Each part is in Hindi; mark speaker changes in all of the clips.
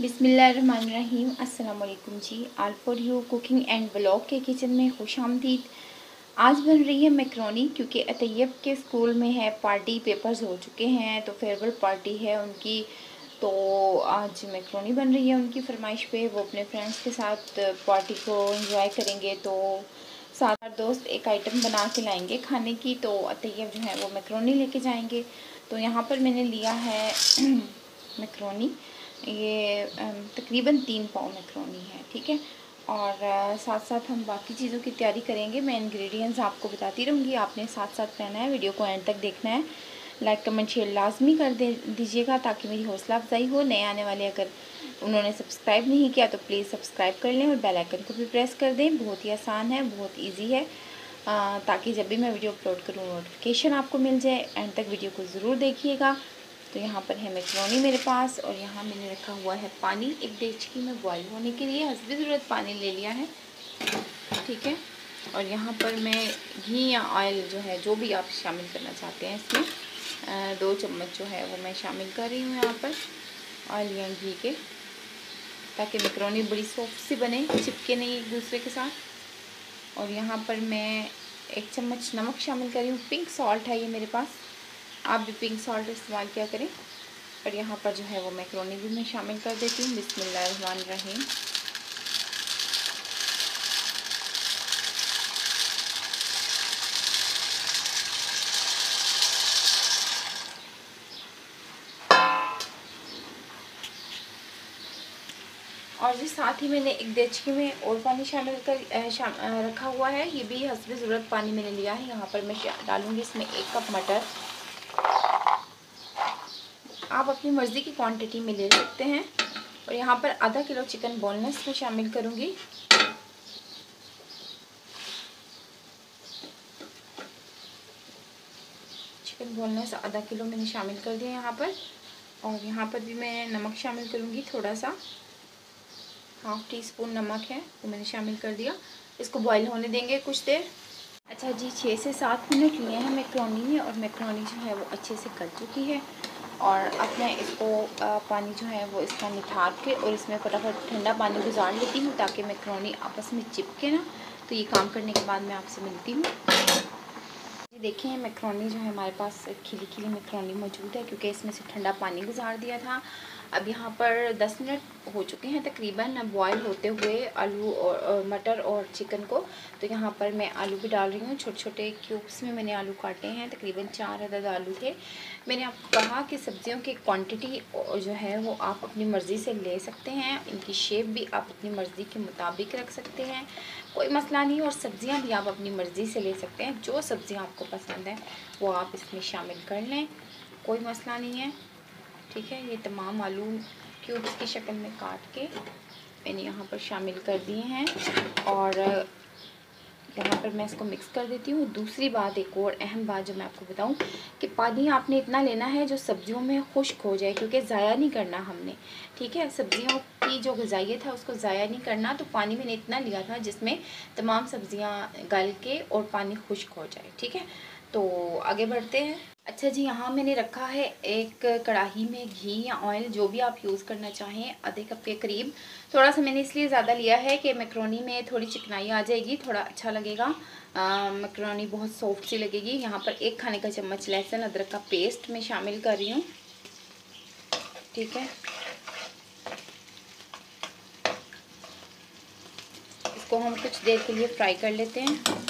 Speaker 1: बिसमीम अस्सलाम जी। All for you cooking and blog के किचन में खुश आमदीद। आज बन रही है मैक्रोनी, क्योंकि अतैयब के स्कूल में है, पार्टी पेपर्स हो चुके हैं तो फेयरवेल पार्टी है उनकी। तो आज मैक्रोनी बन रही है उनकी फरमाइश पे। वो अपने फ्रेंड्स के साथ पार्टी को एंजॉय करेंगे तो आठ दोस्त एक आइटम बना के लाएँगे खाने की। तो अतैयब जो है वो मैक्रोनी लेके जाएँगे। तो यहाँ पर मैंने लिया है मैक्रोनी। ये तकरीबन तीन पाव मैक्रोनी है ठीक है? और साथ साथ हम बाकी चीज़ों की तैयारी करेंगे। मैं इंग्रेडिएंट्स आपको बताती रहूँगी। आपने साथ साथ रहना है वीडियो को एंड तक देखना है। लाइक कमेंट शेयर लाजमी कर दे दीजिएगा ताकि मेरी हौसला अफजाई हो। नए आने वाले अगर उन्होंने सब्सक्राइब नहीं किया तो प्लीज़ सब्सक्राइब कर लें और बेल आइकन को भी प्रेस कर दें। बहुत ही आसान है बहुत ईजी है। आ, ताकि जब भी मैं वीडियो अपलोड करूँ नोटिफिकेशन आपको मिल जाए। एंड तक वीडियो को ज़रूर देखिएगा। तो यहाँ पर है मैक्रोनी मेरे पास और यहाँ मैंने रखा हुआ है पानी। एक डेचकी में बॉईल होने के लिए हसबी ज़रूरत पानी ले लिया है। ठीक है? और यहाँ पर मैं घी या ऑयल जो है, जो भी आप शामिल करना चाहते हैं इसमें दो चम्मच जो है वो मैं शामिल कर रही हूँ यहाँ पर ऑयल या घी के, ताकि मैक्रोनी बड़ी सॉफ्ट सी बने, चिपके नहीं एक दूसरे के साथ। और यहाँ पर मैं एक चम्मच नमक शामिल कर रही हूँ। पिंक सॉल्ट है ये मेरे पास। आप भी पिंक सॉल्ट इस्तेमाल किया करें? और यहाँ पर जो है वो मैक्रोनी भी मैं शामिल कर देती हूँ। बिस्मिल्लाहिर्रहमानिर्रहीम और जी साथ ही मैंने एक देचकी में और पानी शामिल कर शाम, रखा हुआ है। ये भी हसब ज़रूरत पानी मैंने लिया है। यहाँ पर मैं डालूँगी इसमें एक कप मटर। आप अपनी मर्ज़ी की क्वांटिटी में ले सकते हैं। और यहाँ पर आधा किलो चिकन बोनलेस में शामिल करूँगी। चिकन बोनलेस आधा किलो मैंने शामिल कर दिया यहाँ पर। और यहाँ पर भी मैं नमक शामिल करूँगी थोड़ा सा हाफ़ टी स्पून नमक है, वो मैंने शामिल कर दिया। इसको बॉईल होने देंगे कुछ देर। अच्छा जी, छः से सात मिनट लिए हैं मैक्रोनी में और मैक्रोनी जो है वो अच्छे से गल चुकी है। और अब मैं इसको पानी जो है वो इसका निठार के और इसमें फटाफट ठंडा पानी गुजार लेती हूँ ताकि मैक्रोनी आपस में चिपके ना। तो ये काम करने के बाद मैं आपसे मिलती हूँ। जी देखें मैक्रोनी जो है हमारे पास खिली खिली मैक्रोनी मौजूद है क्योंकि इसमें से ठंडा पानी गुजार दिया था। अब यहाँ पर 10 मिनट हो चुके हैं तकरीबन अब बॉयल होते हुए आलू और मटर और चिकन को। तो यहाँ पर मैं आलू भी डाल रही हूँ। छोटे छोटे क्यूब्स में मैंने आलू काटे हैं, तकरीबन चार अदद आलू थे। मैंने आपको कहा कि सब्ज़ियों की क्वांटिटी जो है वो आप अपनी मर्ज़ी से ले सकते हैं। इनकी शेप भी आप अपनी मर्ज़ी के मुताबिक रख सकते हैं। कोई मसला नहीं और सब्ज़ियाँ भी आप अपनी मर्ज़ी से ले सकते हैं। जो सब्ज़ियाँ आपको पसंद है, वो आप इसमें शामिल कर लें, कोई मसला नहीं है, ठीक है? ये तमाम आलू क्यूब्स की शक्ल में काट के मैंने यहाँ पर शामिल कर दिए हैं और यहाँ पर मैं इसको मिक्स कर देती हूँ। दूसरी बात, एक और अहम बात जो मैं आपको बताऊँ कि पानी आपने इतना लेना है जो सब्जियों में खुश्क हो जाए, क्योंकि ज़ाया नहीं करना हमने, ठीक है? सब्जियों की जो गजाइत है, उसको ज़ाया नहीं करना तो पानी मैंने इतना लिया था जिसमें तमाम सब्ज़ियाँ गल के और पानी खुश्क हो जाए, ठीक है? तो आगे बढ़ते हैं। अच्छा जी, यहाँ मैंने रखा है एक कढ़ाई में घी या ऑयल जो भी आप यूज़ करना चाहें, आधे कप के करीब। थोड़ा सा मैंने इसलिए ज़्यादा लिया है कि मैक्रोनी में थोड़ी चिकनाई आ जाएगी, थोड़ा अच्छा लगेगा। मैक्रोनी बहुत सॉफ्ट सी लगेगी। यहाँ पर एक खाने का चम्मच लहसुन, अदरक का पेस्ट मैं शामिल कर रही हूँ। ठीक है? इसको हम कुछ देर के लिए फ्राई कर लेते हैं।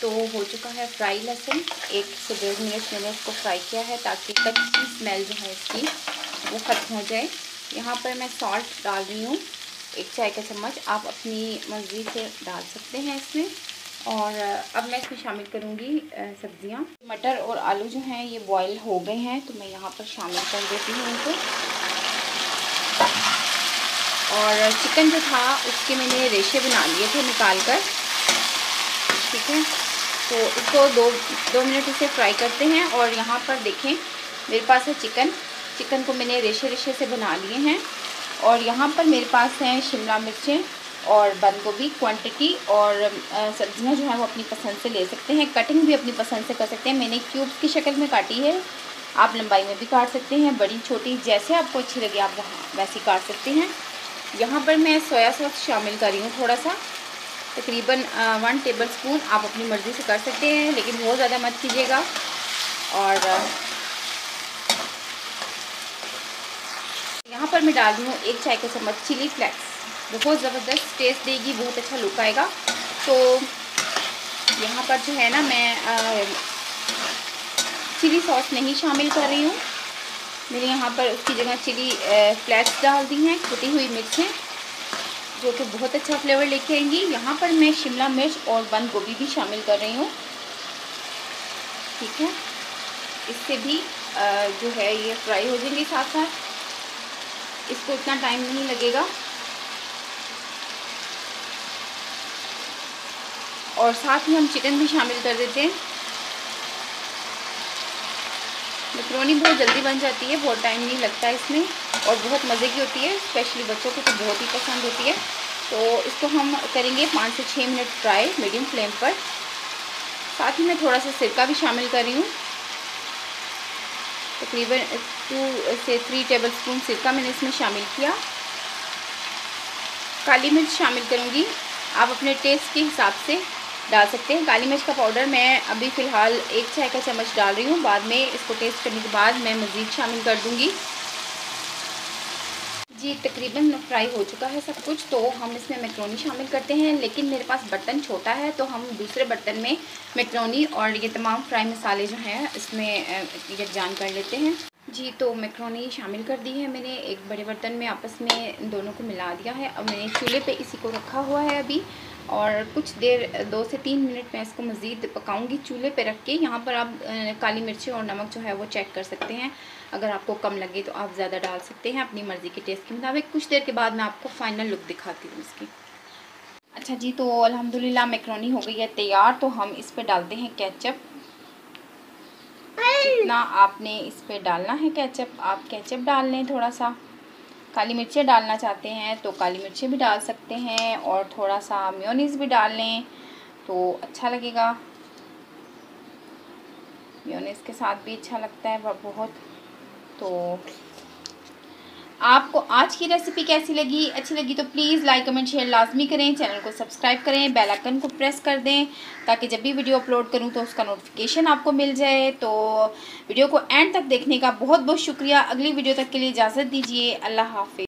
Speaker 1: तो हो चुका है फ्राई लहसुन एक से डेढ़ मिनट मैंने इसको फ्राई किया है ताकि कच्ची स्मेल जो है इसकी, वो ख़त्म हो जाए। यहाँ पर मैं सॉल्ट डाल रही हूँ, एक चाय का चम्मच। आप अपनी मर्ज़ी से डाल सकते हैं इसमें। और, अब मैं इसमें शामिल करूँगी सब्ज़ियाँ। मटर और आलू जो हैं, ये बॉयल हो गए हैं तो मैं यहाँ पर शामिल कर देती हूँ उनको और चिकन जो था, उसके मैंने रेशे बना लिए थे निकाल कर ठीक है? तो इसको दो दो मिनट इसे फ्राई करते हैं और यहाँ पर देखें, मेरे पास है चिकन चिकन को मैंने रेशे रेशे से बना लिए हैं और यहाँ पर मेरे पास हैं शिमला मिर्चें और बंद गोभी क्वांटिटी और सब्ज़ियाँ जो हैं वो अपनी पसंद से ले सकते हैं। कटिंग भी अपनी पसंद से कर सकते हैं। मैंने क्यूब्स की शक्ल में काटी है। आप लंबाई में भी काट सकते हैं। बड़ी, छोटी, जैसे आपको अच्छी लगे आप वैसे काट सकते हैं। यहाँ पर मैं सोया सॉस शामिल कर रही हूँ थोड़ा सा। तकरीबन वन टेबल स्पून आप अपनी मर्ज़ी से कर सकते हैं, लेकिन बहुत ज़्यादा मत कीजिएगा। और यहाँ पर मैं डाल रही हूँ एक चाय का चम्मच चिली फ्लेक्स बहुत ज़बरदस्त टेस्ट देगी, बहुत अच्छा लुक आएगा। तो यहाँ पर जो है ना मैं चिली सॉस नहीं शामिल कर रही हूँ। मैंने यहाँ पर उसकी जगह चिली फ्लैक्स डाल दी हैं, कुटी हुई मिर्चें। जो कि बहुत अच्छा फ्लेवर लेके आएँगी। यहाँ पर मैं शिमला मिर्च और बंद गोभी भी शामिल कर रही हूँ। ठीक है? इससे भी जो है ये फ्राई हो जाएँगे साथ साथ। इसको इतना टाइम नहीं लगेगा। और साथ ही हम चिकन भी शामिल कर देते हैं। मकरोनी बहुत जल्दी बन जाती है, बहुत टाइम नहीं लगता इसमें। और बहुत मज़े की होती है स्पेशली बच्चों को तो बहुत ही पसंद होती है। तो इसको हम करेंगे पाँच से छः मिनट फ्राई मीडियम फ्लेम पर। साथ ही मैं थोड़ा सा सिरका भी शामिल कर रही हूँ। तकरीबन टू से थ्री टेबल स्पून सिरका मैंने इसमें शामिल किया। काली मिर्च शामिल करूँगी। आप अपने टेस्ट के हिसाब से डाल सकते हैं। काली मिर्च का पाउडर मैं अभी फ़िलहाल एक चाय का चम्मच डाल रही हूँ। बाद में इसको टेस्ट करने के बाद मैं मज़ीद शामिल कर दूँगी। जी, तकरीबन फ्राई हो चुका है सब कुछ तो हम इसमें मैक्रोनी शामिल करते हैं, लेकिन मेरे पास बर्तन छोटा है तो हम दूसरे बर्तन में मैक्रोनी और ये तमाम फ्राई मसाले जो हैं, इसमें यकजान कर लेते हैं। जी तो मैक्रोनी शामिल कर दी है मैंने, एक बड़े बर्तन में आपस में दोनों को मिला दिया है, अब मैंने चूल्हे पे इसी को रखा हुआ है अभी। और कुछ देर दो से तीन मिनट मैं इसको मज़ीद पकाऊँगी चूल्हे पे रख के। यहाँ पर आप काली मिर्ची और नमक जो है वो चेक कर सकते हैं। अगर आपको कम लगे तो आप ज़्यादा डाल सकते हैं अपनी मर्ज़ी के टेस्ट के मुताबिक। कुछ देर के बाद मैं आपको फ़ाइनल लुक दिखाती हूँ इसकी। अच्छा जी तो अल्हम्दुलिल्लाह मैक्रोनी हो गई है तैयार। तो हम इस पर डालते हैं कैचअप जितना आपने इस पर डालना है कैचअप आप कैचअप डाल लें थोड़ा सा। काली मिर्चें डालना चाहते हैं तो काली मिर्चें भी डाल सकते हैं और थोड़ा सा म्योनीस भी डाल लें तो अच्छा लगेगा। म्योनीस के साथ भी अच्छा लगता है, बहुत। तो आपको आज की रेसिपी कैसी लगी? अच्छी लगी तो प्लीज़ लाइक कमेंट शेयर लाजमी करें। चैनल को सब्सक्राइब करें। बेल आइकन को प्रेस कर दें ताकि जब भी वीडियो अपलोड करूँ तो उसका नोटिफिकेशन आपको मिल जाए। तो वीडियो को एंड तक देखने का बहुत बहुत शुक्रिया। अगली वीडियो तक के लिए इजाज़त दीजिए। अल्लाह हाफि